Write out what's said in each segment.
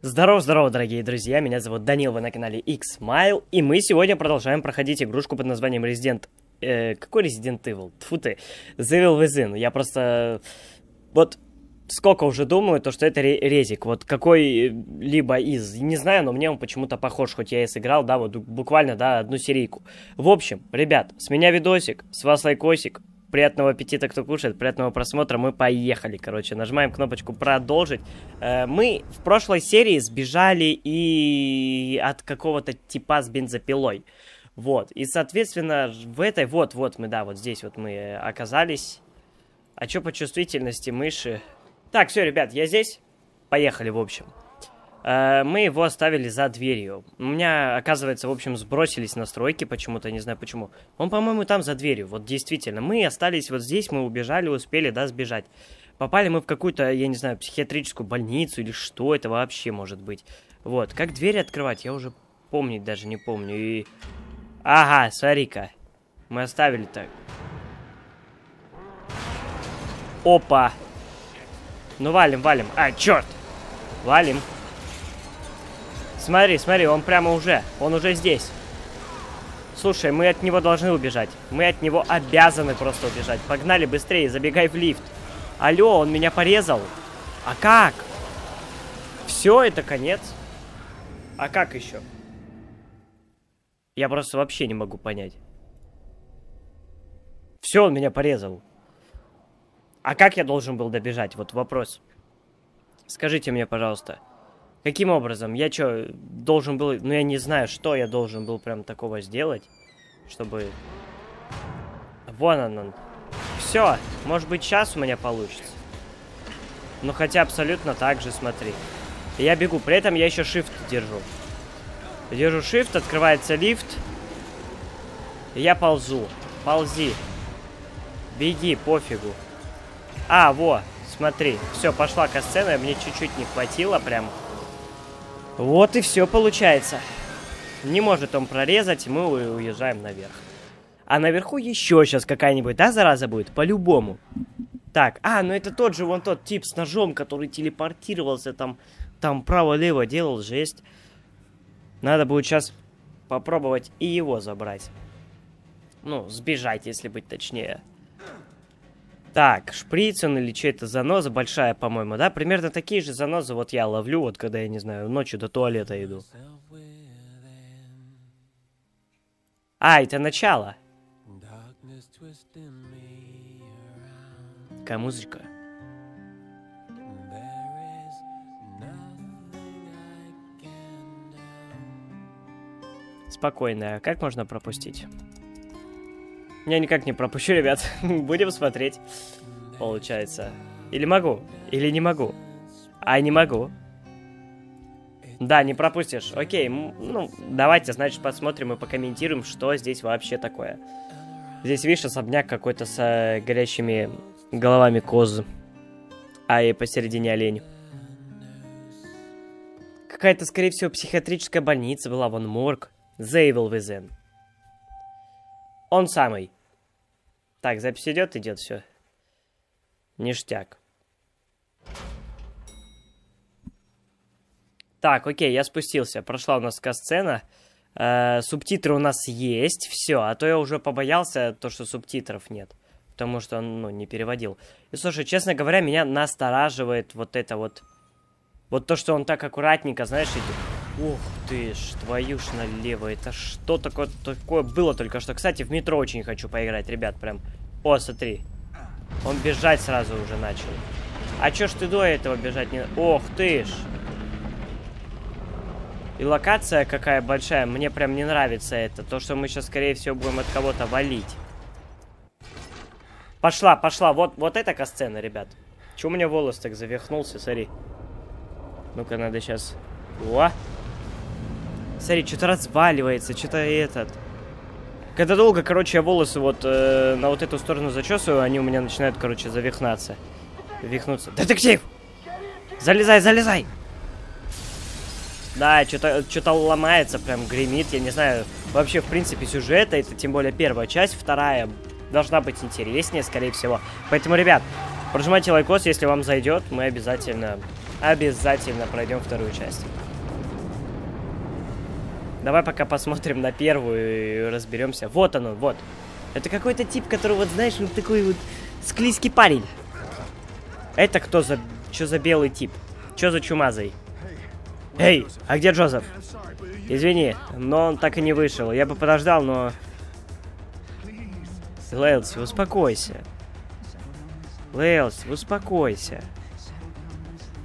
Здорово-здорово, дорогие друзья, меня зовут Данил, вы на канале X-Mile, и мы сегодня продолжаем проходить игрушку под названием Resident... Э, какой Resident Evil? Тьфу ты, The Evil Within. Я просто... Вот сколько уже думаю, то что это резик, вот какой-либо из, не знаю, но мне он почему-то похож, хоть я и сыграл, да, вот буквально, да, одну серийку. В общем, ребят, с меня видосик, с вас лайкосик, Приятного аппетита, кто кушает, приятного просмотра. Мы поехали, короче. Нажимаем кнопочку «Продолжить». Э, мы в прошлой серии сбежали и от какого-то типа с бензопилой. Вот. И, соответственно, в этой... Вот-вот мы, да, вот здесь вот мы оказались. А что по чувствительности мыши? Так, все, ребят, я здесь. Поехали, в общем. Э, мы его оставили за дверью. У меня, оказывается, в общем, сбросились настройки почему-то, не знаю почему. Он, по-моему, там за дверью. Вот действительно. Мы остались вот здесь, мы убежали, успели, да, сбежать. Попали мы в какую-то, я не знаю, психиатрическую больницу или что это вообще может быть. Вот, как двери открывать, я уже помнить даже не помню. И... Ага, смотри-ка. Мы оставили так. Опа. Ну, валим, валим. А, черт. Валим. Смотри, смотри, он прямо уже. Он уже здесь. Слушай, мы от него должны убежать. Мы от него обязаны просто убежать. Погнали быстрее, забегай в лифт. Алло, он меня порезал. А как? Все, это конец. А как еще? Я просто вообще не могу понять. Все, он меня порезал. А как я должен был добежать? Вот вопрос. Скажите мне, пожалуйста. Каким образом? Я что, должен был... Ну, я не знаю, что я должен был прям такого сделать, чтобы... Вон он он. Все, может быть, сейчас у меня получится. Ну, хотя абсолютно так же, смотри. Я бегу, при этом я еще shift держу. Держу shift, открывается лифт. Я ползу. Ползи. Беги, пофигу. А, во, смотри. Все, пошла касцена, мне чуть-чуть не хватило прям. Вот и все получается. Не может он прорезать, мы уезжаем наверх. А наверху еще сейчас какая-нибудь, да, зараза будет? По-любому. Так, а, ну это тот же, вон тот тип с ножом, который телепортировался там, там право-лево делал, жесть. Надо будет сейчас попробовать и его забрать. Ну, сбежать, если быть точнее. Так, шприц он или что это заноза большая, по-моему, да? Примерно такие же занозы вот я ловлю, вот когда я, не знаю, ночью до туалета иду. А, это начало. Какая музычка? Спокойно. Как можно пропустить? Я никак не пропущу, ребят. Будем смотреть. Получается. Или могу, или не могу. А, не могу. Да, не пропустишь. Окей, ну, давайте, значит, посмотрим и покомментируем, что здесь вообще такое. Здесь, видишь, особняк какой-то с э, горящими головами коз. А и посередине олень. Какая-то, скорее всего, психиатрическая больница была, вон морг. Evil Within. Он самый. Так, запись идет, идет, все. Ништяк. Так, окей, я спустился. Прошла у нас касцена. Э, субтитры у нас есть, все. А то я уже побоялся, то, что субтитров нет. Потому что он, ну, не переводил. И, слушай, честно говоря, меня настораживает вот это вот... Вот то, что он так аккуратненько, знаешь, идет. Ух ты ж, твою ж налево. Это что такое, такое было только что? Кстати, в метро очень хочу поиграть, ребят, прям. О, смотри. Он бежать сразу уже начал. А чё ж ты до этого бежать не... Ох ты ж. И локация какая большая. Мне прям не нравится это. То, что мы сейчас, скорее всего, будем от кого-то валить. Пошла, пошла. Вот, вот эта касцена, ребят. Чего у меня волос так завихнулся, смотри. Ну-ка, надо сейчас... О! Смотри, что-то разваливается, что-то этот... Когда долго, короче, я волосы вот э, на вот эту сторону зачесываю, они у меня начинают, короче, завихнаться. Вихнуться. Детектив! Залезай, залезай! Да, что-то что ломается, прям гремит, я не знаю. Вообще, в принципе, сюжета, это тем более первая часть, вторая должна быть интереснее, скорее всего. Поэтому, ребят, прожимайте лайкос, если вам зайдет, мы обязательно обязательно пройдем вторую часть. Давай пока посмотрим на первую и разберемся. Вот оно, вот. Это какой-то тип, который, вот знаешь, вот такой вот склизкий парень. Это кто за... Что за белый тип? Что за чумазый? Эй, а где Джозеф? Извини, но он так и не вышел. Я бы подождал, но... Лейлси, успокойся. Лейлси, успокойся.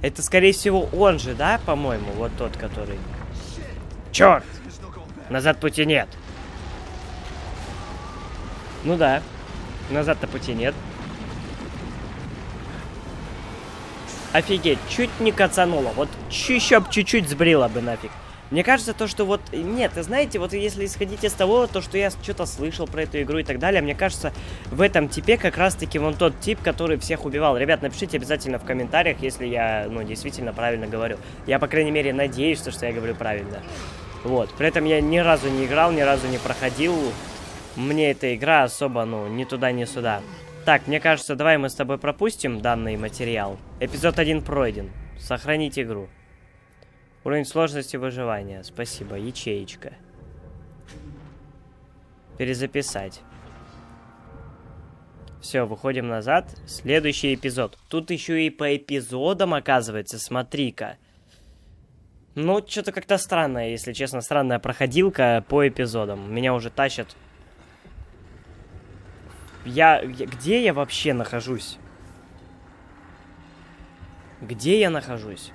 Это, скорее всего, он же, да, по-моему? Вот тот, который... Черт! Назад пути нет. Ну да. Назад-то пути нет. Офигеть, чуть не кацануло. Вот еще чуть-чуть сбрила бы нафиг. Мне кажется, то, что вот... Нет, знаете, вот если исходить из того, то, что я что-то слышал про эту игру и так далее, мне кажется, в этом типе как раз-таки вон тот тип, который всех убивал. Ребят, напишите обязательно в комментариях, если я, ну, действительно правильно говорю. Я, по крайней мере, надеюсь, что я говорю правильно. Вот. При этом я ни разу не играл, ни разу не проходил. Мне эта игра особо, ну, ни туда, ни сюда. Так, мне кажется, давай мы с тобой пропустим данный материал. Эпизод 1 пройден. Сохранить игру. Уровень сложности выживания. Спасибо. Ячеечка. Перезаписать. Все, выходим назад. Следующий эпизод. Тут еще и по эпизодам, оказывается, смотри-ка. Ну, что-то как-то странное, если честно, странная проходилка по эпизодам. Меня уже тащат. Я... где я вообще нахожусь? Где я нахожусь?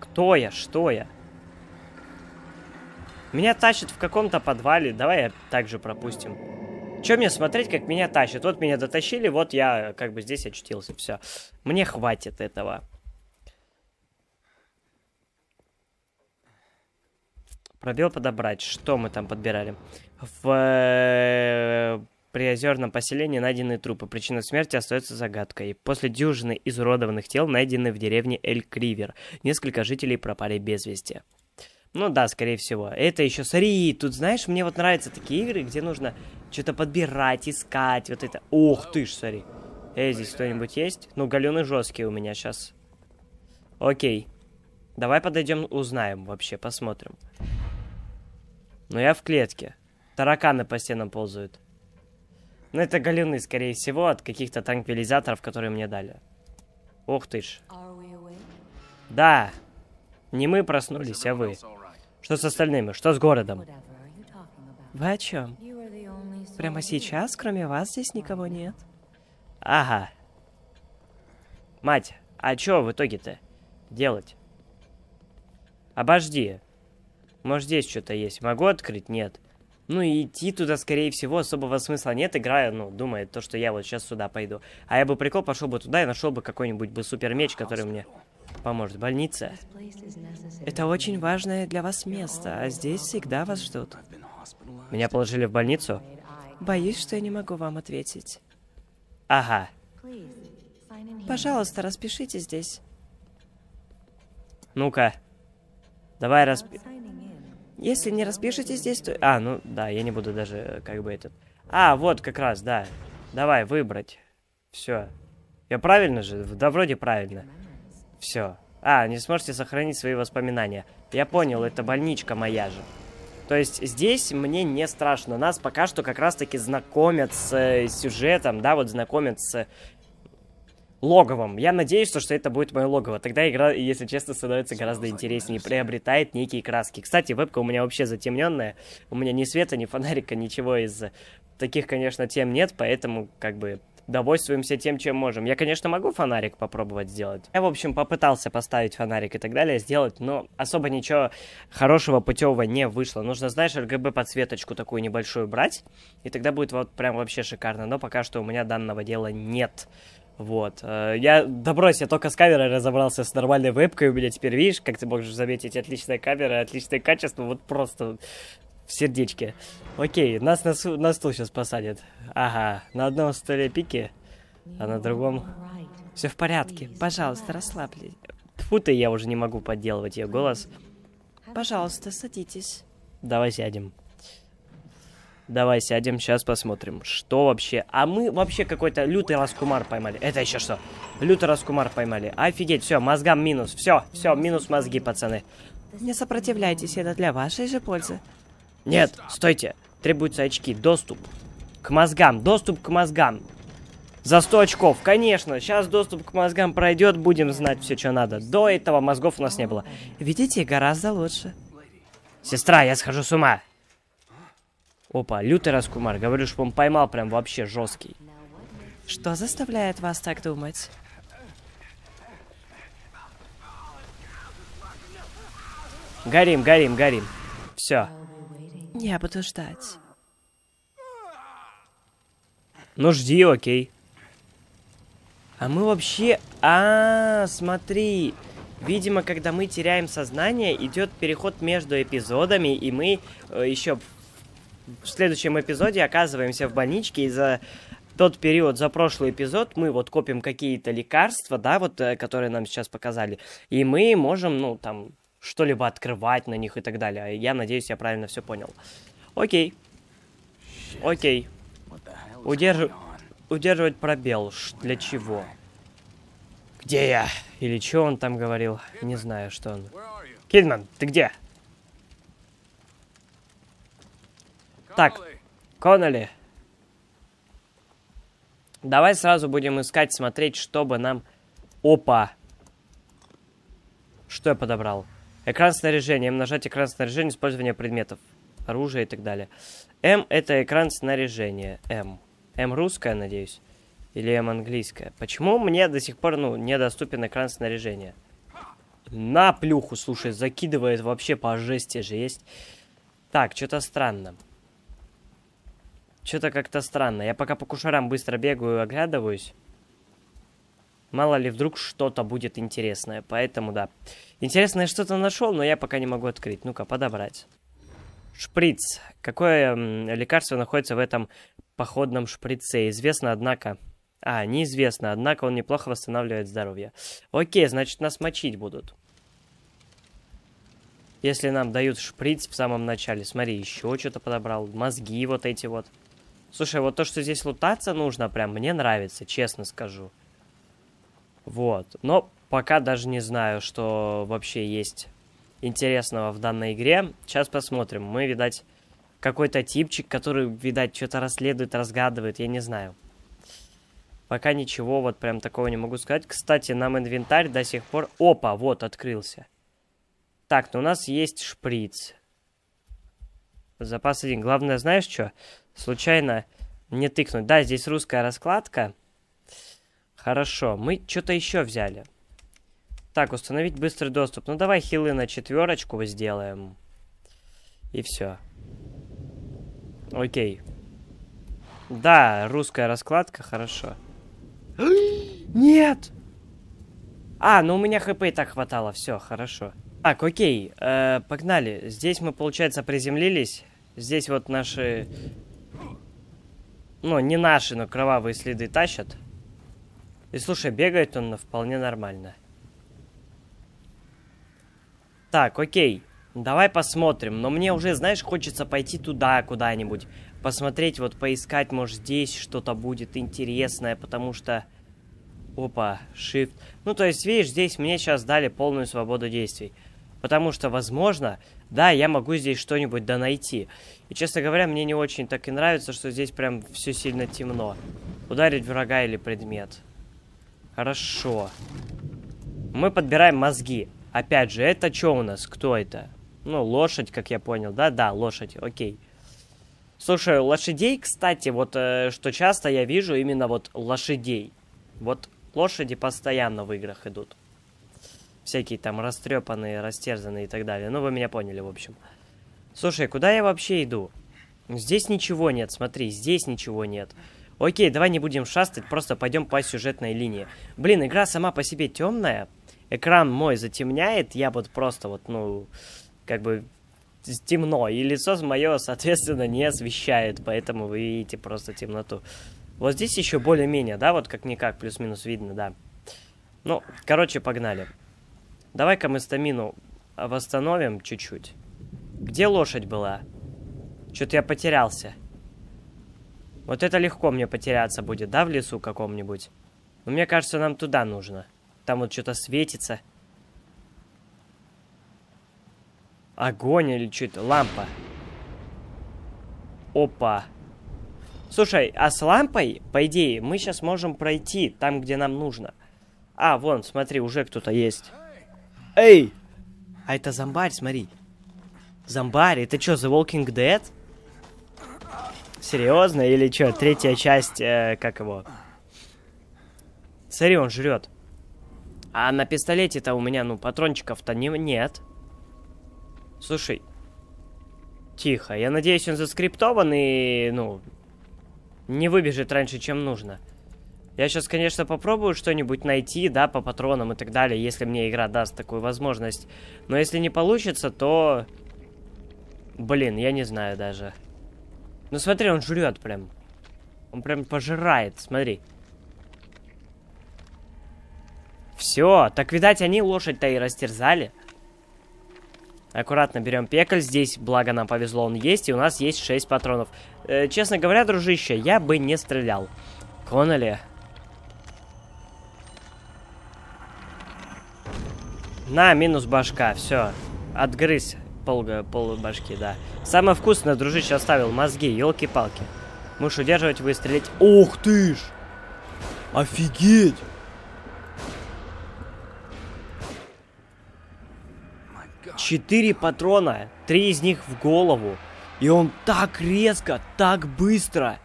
Кто я? Что я? Меня тащат в каком-то подвале. Давай я также пропустим. Чем мне смотреть, как меня тащат? Вот меня дотащили, вот я как бы здесь очутился. Все. Мне хватит этого. Пробел подобрать. Что мы там подбирали? В э, приозерном поселении найдены трупы. Причина смерти остается загадкой. После дюжины изуродованных тел найдены в деревне Эль-Кривер. Несколько жителей пропали без вести. Ну да, скорее всего. Это еще, смотри, тут, знаешь, мне вот нравятся такие игры, где нужно что-то подбирать, искать, вот это. Ух ты ж, смотри. Эй, здесь кто-нибудь есть? Ну, галюны жесткие у меня сейчас. Окей. Давай подойдем, узнаем вообще, посмотрим. Но я в клетке. Тараканы по стенам ползают. Ну, это галюны, скорее всего, от каких-то транквилизаторов, которые мне дали. Ух ты ж. Да. Не мы проснулись, а вы. Что с остальными? Что с городом? Вы о чем? Прямо сейчас, кроме вас, здесь никого нет? Ага. Мать, а чё в итоге-то делать? Обожди. Может, здесь что-то есть. Могу открыть? Нет. Ну и идти туда, скорее всего, особого смысла нет. Играя, ну, думает то, что я вот сейчас сюда пойду. А я бы прикол пошел бы туда и нашел бы какой-нибудь бы супер меч, который мне поможет. Больница. Это очень важное для вас место, а здесь всегда вас ждут. Меня положили в больницу? Боюсь, что я не могу вам ответить. Ага. Пожалуйста, распишите здесь. Ну-ка. Давай распи... Если не распишите здесь, то... А, ну да, я не буду даже как бы этот... А, вот как раз, да. Давай, выбрать. Все. Я правильно же? Да, вроде правильно. Все. А, не сможете сохранить свои воспоминания. Я понял, это больничка моя же. То есть здесь мне не страшно. Нас пока что как раз-таки знакомят с э, сюжетом, да, вот знакомят с логовом. Я надеюсь, что, это будет мое логово. Тогда игра, если честно, становится гораздо интереснее, приобретает некие краски. Кстати, вебка у меня вообще затемненная. У меня ни света, ни фонарика, ничего из таких, конечно, тем нет, поэтому, как бы, довольствуемся тем, чем можем. Я, конечно, могу фонарик попробовать сделать. Я, в общем, попытался поставить фонарик и так далее, сделать, но особо ничего хорошего, путевого не вышло. Нужно, знаешь, RGB-подсветочку такую небольшую брать, и тогда будет вот прям вообще шикарно. Но пока что у меня данного дела нет. Вот. Э, я, да брось, я только с камерой разобрался с нормальной вебкой. У меня теперь, видишь, как ты можешь заметить, отличная камера, отличное качество. Вот просто в сердечке. Окей, нас на, на стул сейчас посадят. Ага, на одном столе пики, а на другом... Все в порядке, пожалуйста, расслабьтесь. Тьфу ты, я уже не могу подделывать ее голос. Пожалуйста, садитесь. Давай сядем. Давай сядем, сейчас посмотрим, что вообще. А мы вообще какой-то лютый раскумар поймали. Это еще что? Лютый раскумар поймали. Офигеть, все, мозгам минус. Все, все, минус мозги, пацаны. Не сопротивляйтесь, это для вашей же пользы. Нет, стойте. Требуются очки. Доступ к мозгам. Доступ к мозгам. За 100 очков, конечно. Сейчас доступ к мозгам пройдет, будем знать все, что надо. До этого мозгов у нас не было. Видите, гораздо лучше. Сестра, я схожу с ума. Опа, лютый раскумар. Говорю, что он поймал прям вообще жесткий. Что заставляет вас так думать? Горим, горим, горим. Все. Я буду ждать. Ну жди, окей. А мы вообще... А, -а, а, смотри. Видимо, когда мы теряем сознание, идет переход между эпизодами, и мы э, еще в следующем эпизоде оказываемся в больничке, и за тот период, за прошлый эпизод, мы вот копим какие-то лекарства, да, вот, э, которые нам сейчас показали, и мы можем, ну, там, что-либо открывать на них и так далее. Я надеюсь, я правильно все понял. Окей. Окей. Удерж... Удерживать пробел. Для чего? Где я? Или что он там говорил? Не знаю, что он. Кидман, ты где? Так, Конноли. Давай сразу будем искать, смотреть, чтобы нам... Опа! Что я подобрал? Экран снаряжения. М нажать экран снаряжения, использование предметов, оружия и так далее. М это экран снаряжения. М. М русская, надеюсь. Или М английская. Почему мне до сих пор, ну, недоступен экран снаряжения? На плюху, слушай, закидывает вообще по жести же есть. Так, что-то странно. Что-то как-то странно. Я пока по кушарам быстро бегаю, оглядываюсь. Мало ли, вдруг что-то будет интересное. Поэтому, да. Интересное что-то нашел, но я пока не могу открыть. Ну-ка, подобрать. Шприц. Какое лекарство находится в этом походном шприце? Известно, однако... А, неизвестно, однако он неплохо восстанавливает здоровье. Окей, значит, нас мочить будут. Если нам дают шприц в самом начале. Смотри, еще что-то подобрал. Мозги вот эти вот. Слушай, вот то, что здесь лутаться нужно, прям мне нравится, честно скажу. Вот. Но пока даже не знаю, что вообще есть интересного в данной игре. Сейчас посмотрим. Мы, видать, какой-то типчик, который, видать, что-то расследует, разгадывает, я не знаю. Пока ничего вот прям такого не могу сказать. Кстати, нам инвентарь до сих пор... Опа, вот, открылся. Так, ну у нас есть шприц. Запас один. Главное, знаешь что? случайно не тыкнуть. Да, здесь русская раскладка. Хорошо, мы что-то еще взяли. Так, установить быстрый доступ. Ну, давай хилы на четверочку сделаем. И все. Окей. Да, русская раскладка, хорошо. Нет! А, ну у меня хп и так хватало, все, хорошо. Так, окей, э, погнали. Здесь мы, получается, приземлились. Здесь вот наши ну, не наши, но кровавые следы тащат. И слушай, бегает он вполне нормально. Так, окей. Давай посмотрим. Но мне уже, знаешь, хочется пойти туда куда-нибудь. Посмотреть, вот поискать, может, здесь что-то будет интересное, потому что... Опа, shift. Ну, то есть, видишь, здесь мне сейчас дали полную свободу действий. Потому что, возможно, да, я могу здесь что-нибудь да найти. И, честно говоря, мне не очень так и нравится, что здесь прям все сильно темно. Ударить врага или предмет. Хорошо. Мы подбираем мозги. Опять же, это что у нас? Кто это? Ну, лошадь, как я понял. Да-да, лошадь, окей. Слушай, лошадей, кстати, вот э, что часто я вижу именно вот лошадей. Вот лошади постоянно в играх идут всякие там растрепанные, растерзанные и так далее. Ну, вы меня поняли, в общем. Слушай, куда я вообще иду? Здесь ничего нет, смотри, здесь ничего нет. Окей, давай не будем шастать, просто пойдем по сюжетной линии. Блин, игра сама по себе темная. Экран мой затемняет, я вот просто вот, ну, как бы темно. И лицо мое, соответственно, не освещает, поэтому вы видите просто темноту. Вот здесь еще более-менее, да, вот как-никак, плюс-минус видно, да. Ну, короче, погнали. Давай-ка мы стамину восстановим чуть-чуть. Где лошадь была? Что-то я потерялся. Вот это легко мне потеряться будет, да, в лесу каком-нибудь? Но мне кажется, нам туда нужно. Там вот что-то светится. Огонь или что-то, лампа. Опа. Слушай, а с лампой, по идее, мы сейчас можем пройти там, где нам нужно. А, вон, смотри, уже кто-то есть. Эй! А это зомбарь, смотри. Зомбарь, это что, The Walking Dead? Серьезно? Или что, третья часть, э, как его? Смотри, он жрет. А на пистолете-то у меня, ну, патрончиков-то не нет. Слушай. Тихо. Я надеюсь, он заскриптован и, ну, не выбежит раньше, чем нужно. Я сейчас, конечно, попробую что-нибудь найти, да, по патронам и так далее, если мне игра даст такую возможность. Но если не получится, то... Блин, я не знаю даже. Ну смотри, он жрет прям. Он прям пожирает, смотри. Все, так, видать, они лошадь-то и растерзали. Аккуратно берем пекль. Здесь, благо нам повезло, он есть. И у нас есть 6 патронов. Э, честно говоря, дружище, я бы не стрелял. Коннелли. На, минус башка. Все. Отгрызь пол, пол башки, да. Самое вкусное, дружище, оставил. Мозги, елки-палки. Можешь удерживать, выстрелить. Ух ты ж! Офигеть! Четыре патрона, три из них в голову. И он так резко, так быстро.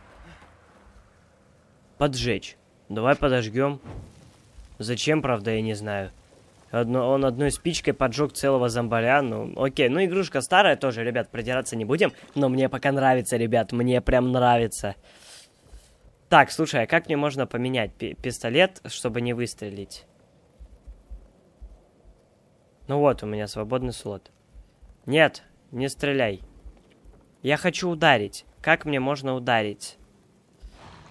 Поджечь. Давай подожгем. Зачем, правда, я не знаю. Одно, он одной спичкой поджег целого зомбаря. Ну, окей. Ну, игрушка старая тоже, ребят, продираться не будем. Но мне пока нравится, ребят. Мне прям нравится. Так, слушай, а как мне можно поменять пистолет, чтобы не выстрелить? Ну вот, у меня свободный слот. Нет, не стреляй. Я хочу ударить. Как мне можно ударить?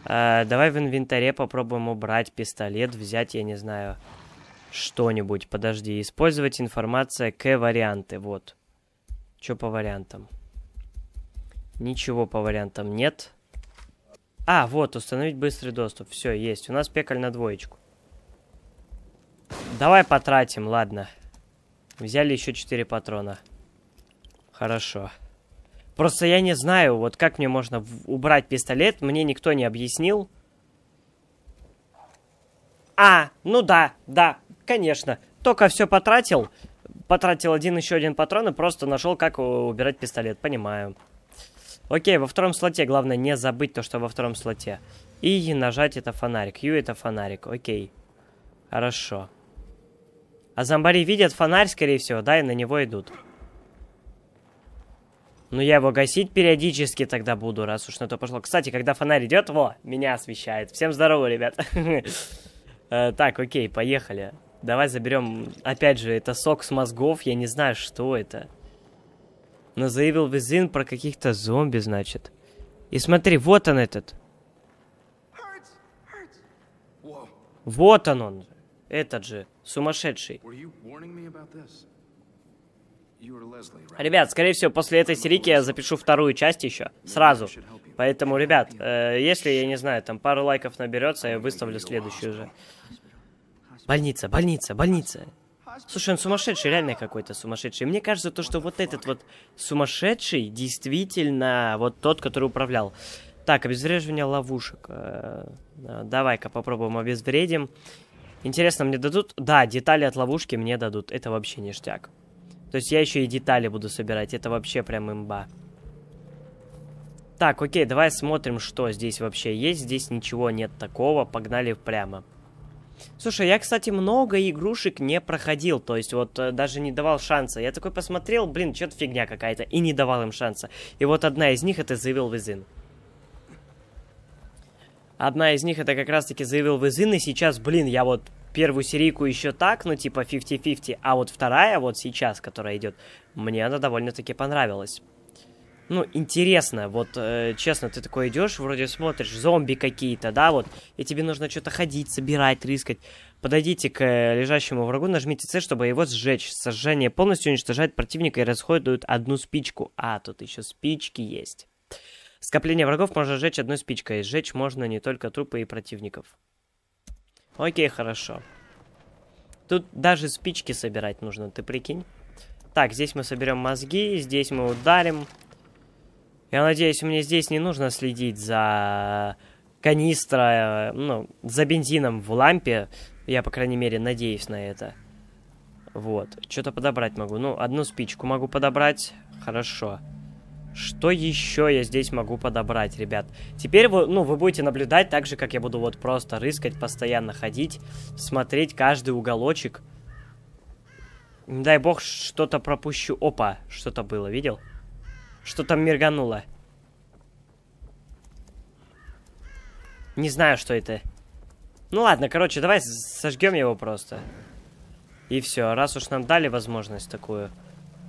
Э, давай в инвентаре попробуем убрать пистолет, взять, я не знаю, что-нибудь. Подожди, использовать информация к варианты. Вот. Что по вариантам? Ничего по вариантам нет. А, вот, установить быстрый доступ. Все, есть. У нас пекаль на двоечку. Давай потратим, ладно. Взяли еще 4 патрона. Хорошо. Просто я не знаю, вот как мне можно убрать пистолет, мне никто не объяснил. А, ну да, да, конечно. Только все потратил. Потратил один еще один патрон и просто нашел, как убирать пистолет. Понимаю. Окей, во втором слоте. Главное не забыть то, что во втором слоте. И нажать это фонарик. Ю это фонарик. Окей. Хорошо. А зомбари видят фонарь, скорее всего, да, и на него идут. Ну, я его гасить периодически тогда буду, раз уж на то пошло. Кстати, когда фонарь идет, во, меня освещает. Всем здорово, ребят. Э, так, окей, поехали. Давай заберем, опять же, это сок с мозгов, я не знаю, что это. Но заявил Визин про каких-то зомби, значит. И смотри, вот он этот. Вот он он. Этот же, сумасшедший. Ребят, скорее всего, после этой серии я запишу вторую часть еще, сразу. Поэтому, ребят, э, если, я не знаю, там пару лайков наберется, я выставлю следующую же. Больница, больница, больница. Слушай, он сумасшедший, реально какой-то сумасшедший. Мне кажется, то, что вот этот вот сумасшедший действительно вот тот, который управлял. Так, обезвреживание ловушек. Э, э, давай-ка попробуем обезвредим. Интересно, мне дадут? Да, детали от ловушки мне дадут. Это вообще ништяк. То есть я еще и детали буду собирать. Это вообще прям имба. Так, окей, давай смотрим, что здесь вообще есть. Здесь ничего нет такого. Погнали прямо. Слушай, я, кстати, много игрушек не проходил. То есть вот э, даже не давал шанса. Я такой посмотрел, блин, что-то фигня какая-то. И не давал им шанса. И вот одна из них это Evil Within. Одна из них это как раз-таки заявил Визин, и сейчас, блин, я вот первую серийку еще так, ну типа 50-50, а вот вторая вот сейчас, которая идет, мне она довольно-таки понравилась. Ну, интересно, вот, э, честно, ты такой идешь, вроде смотришь, зомби какие-то, да, вот, и тебе нужно что-то ходить, собирать, рыскать. Подойдите к э, лежащему врагу, нажмите C, чтобы его сжечь. Сожжение полностью уничтожает противника и расходует одну спичку. А, тут еще спички есть. Скопление врагов можно сжечь одной спичкой. Сжечь можно не только трупы и противников. Окей, хорошо. Тут даже спички собирать нужно, ты прикинь? Так, здесь мы соберем мозги, здесь мы ударим. Я надеюсь, мне здесь не нужно следить за канистра, ну, за бензином в лампе. Я, по крайней мере, надеюсь на это. Вот. Что-то подобрать могу. Ну, одну спичку могу подобрать. Хорошо. Что еще я здесь могу подобрать, ребят? Теперь вы, ну, вы будете наблюдать так же, как я буду вот просто рыскать, постоянно ходить, смотреть каждый уголочек. Не дай бог, что-то пропущу. Опа, что-то было, видел? Что там мергануло. Не знаю, что это. Ну ладно, короче, давай сожгем его просто. И все, раз уж нам дали возможность такую,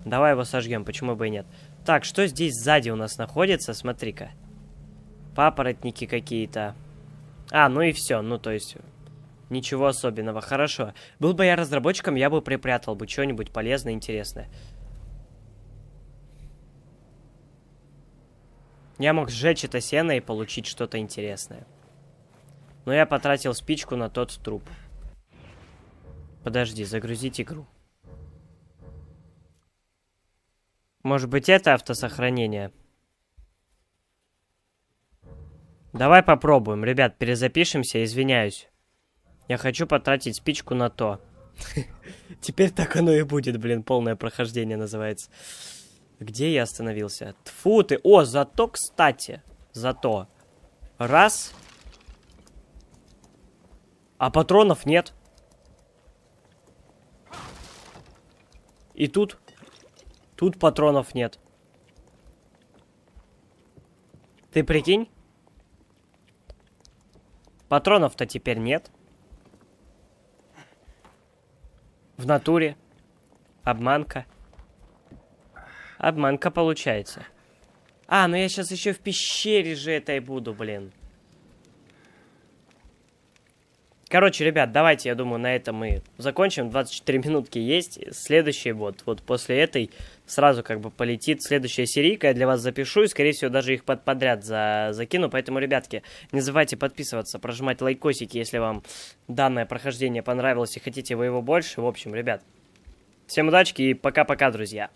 давай его сожгем, почему бы и нет. Так, что здесь сзади у нас находится? Смотри-ка. Папоротники какие-то. А, ну и все. Ну, то есть, ничего особенного. Хорошо. Был бы я разработчиком, я бы припрятал бы что-нибудь полезное, интересное. Я мог сжечь это сено и получить что-то интересное. Но я потратил спичку на тот труп. Подожди, загрузить игру. Может быть, это автосохранение? Давай попробуем. Ребят, перезапишемся, извиняюсь. Я хочу потратить спичку на то. Теперь так оно и будет, блин, полное прохождение называется. Где я остановился? Тфу ты. О, зато, кстати. Зато. Раз. А патронов нет. И тут Тут патронов нет. Ты прикинь? Патронов-то теперь нет. В натуре. Обманка. Обманка получается. А, ну я сейчас еще в пещере же этой буду, блин. Короче, ребят, давайте, я думаю, на этом мы закончим. 24 минутки есть. Следующий вот, вот после этой сразу как бы полетит следующая серийка. Я для вас запишу и, скорее всего, даже их под подряд за, закину. Поэтому, ребятки, не забывайте подписываться, прожимать лайкосики, если вам данное прохождение понравилось и хотите вы его больше. В общем, ребят, всем удачи и пока-пока, друзья.